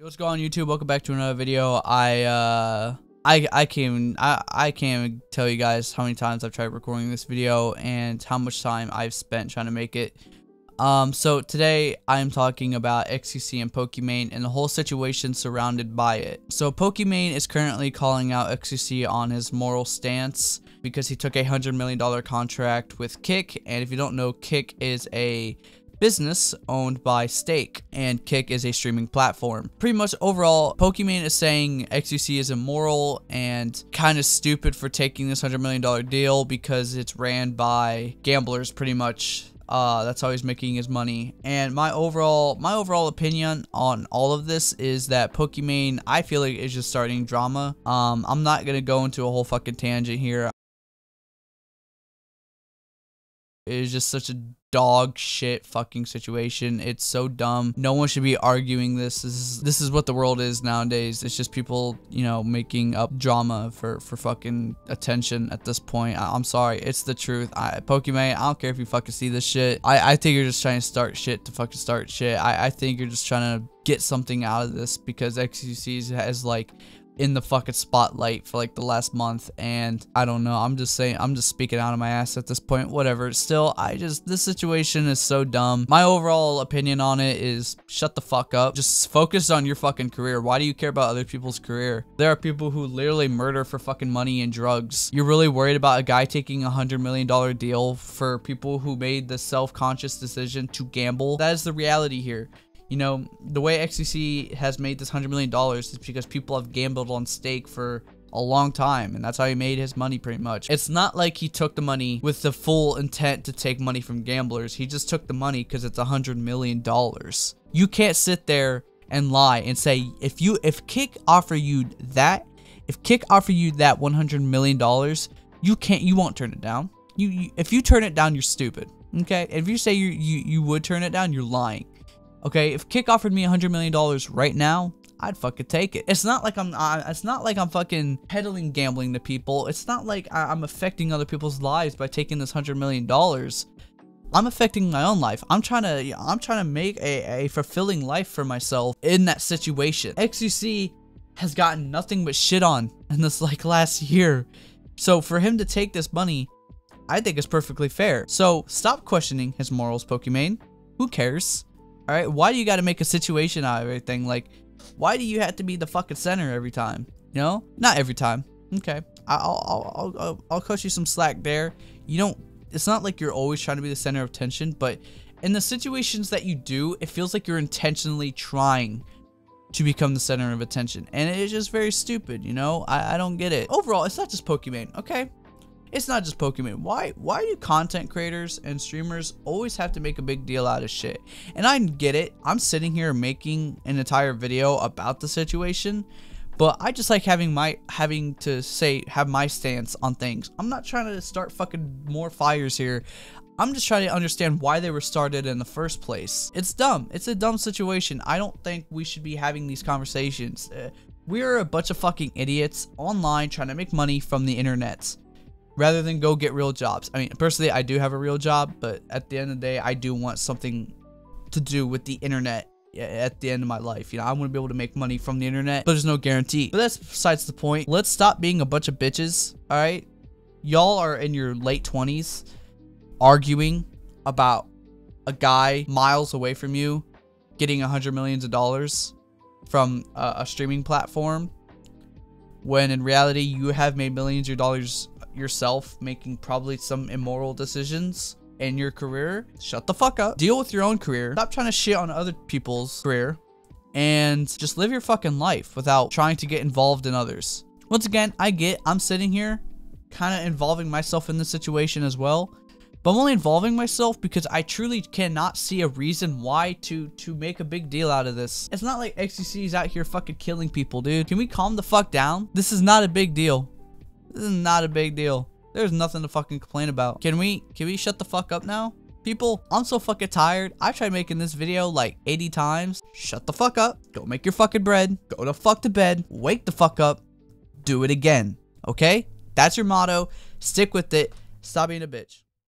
What's going on YouTube? Welcome back to another video. I uh I I can't I I can't even tell you guys how many times I've tried recording this video and how much time I've spent trying to make it. Um so today I'm talking about XQC and Pokimane and the whole situation surrounded by it. So Pokimane is currently calling out XQC on his moral stance because he took a hundred million dollar contract with Kick and if you don't know Kick is a business owned by Stake, and Kick is a streaming platform. Pretty much overall, Pokimane is saying XQC is immoral and kind of stupid for taking this $100 million deal because it's ran by gamblers pretty much uh, that's how he's making his money. And my overall my overall opinion on all of this is that Pokimane I feel like is just starting drama. Um, I'm not gonna go into a whole fucking tangent here. It is just such a dog shit fucking situation. It's so dumb. No one should be arguing this. This is this is what the world is nowadays. It's just people, you know, making up drama for for fucking attention at this point. I, am sorry, it's the truth. I Pokimane, I don't care if you fucking see this shit. I I think you're just trying to start shit to fucking start shit. I I think you're just trying to get something out of this because XQC has like in the fucking spotlight for like the last month and I don't know. I'm just saying I'm just speaking out of my ass at this point. Whatever. Still I just this situation is so dumb. My overall opinion on it is shut the fuck up. Just focus on your fucking career. Why do you care about other people's career? There are people who literally murder for fucking money and drugs. You're really worried about a guy taking a hundred million dollar deal for people who made the self-conscious decision to gamble? That is the reality here you know, the way XQC has made this $100 million is because people have gambled on stake for a long time and that's how he made his money pretty much. It's not like he took the money with the full intent to take money from gamblers. He just took the money because it's a $100 million. You can't sit there and lie and say if you if Kick offer you that if Kick offer you that 100 million dollars, you can't you won't turn it down. You, you if you turn it down, you're stupid. Okay? If you say you you you would turn it down, you're lying. Okay, if Kick offered me a hundred million dollars right now, I'd fucking take it. It's not like I'm. Uh, it's not like I'm fucking peddling gambling to people. It's not like I, am affecting other people's lives by taking this hundred million dollars. I'm affecting my own life. I'm trying to. I'm trying to make a, a fulfilling life for myself in that situation. XQC has gotten nothing but shit on in this like last year. So for him to take this money, I think is perfectly fair. So stop questioning his morals, Pokimane. Who cares? All right, why do you got to make a situation out of everything? Like, why do you have to be the fucking center every time? You know, not every time. Okay, I'll I'll I'll I'll cut you some slack there. You don't. It's not like you're always trying to be the center of attention, but in the situations that you do, it feels like you're intentionally trying to become the center of attention, and it is just very stupid. You know, I I don't get it. Overall, it's not just Pokemon, Okay, it's not just Pokemon. Why why do content creators and streamers always have to make a big deal out of shit? And I get it. I'm sitting here making an entire video about the situation, but I just like having my having to say have my stance on things. I'm not trying to start fucking more fires here. I'm just trying to understand why they were started in the first place. It's dumb. It's a dumb situation. I don't think we should be having these conversations. Uh, we're a bunch of fucking idiots online trying to make money from the internet rather than go get real jobs. I mean, personally, I do have a real job, but at the end of the day, I do want something to do with the internet at the end of my life. You know, I want to be able to make money from the internet, but there's no guarantee. But that's besides the point. Let's stop being a bunch of bitches, all right? Y'all are in your late 20s arguing about a guy miles away from you getting a hundred millions of dollars from a, a streaming platform when in reality you have made millions of dollars yourself making probably some immoral decisions in your career, shut the fuck up. Deal with your own career. Stop trying to shit on other people's career and just live your fucking life without trying to get involved in others. Once again, I get I'm sitting here kind of involving myself in this situation as well. But I'm only involving myself because I truly cannot see a reason why to to make a big deal out of this. It's not like XQC is out here fucking killing people, dude. Can we calm the fuck down? This is not a big deal. This is not a big deal. There's nothing to fucking complain about. Can we, can we shut the fuck up now? People, I'm so fucking tired. I tried making this video like 80 times. Shut the fuck up. Go make your fucking bread. Go the fuck to bed. Wake the fuck up. Do it again. Okay? That's your motto. Stick with it. Stop being a bitch.